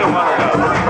teu mano.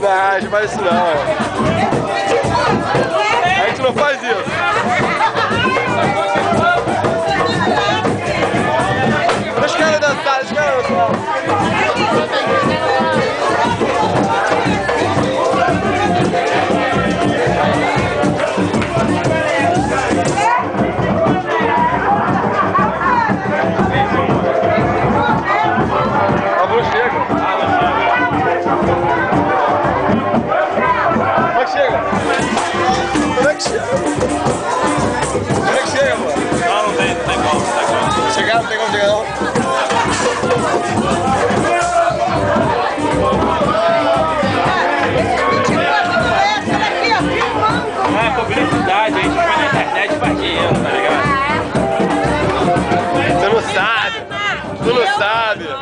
Não, a gente faz isso não. É. A gente não faz isso. Como é que chega, mano? Não, não tem, não tem como, não tem como. Chegar, não tem como chegar não. Ah, publicidade, a gente põe na internet faz dinheiro, tá ligado? Você não sabe, tu não sabe.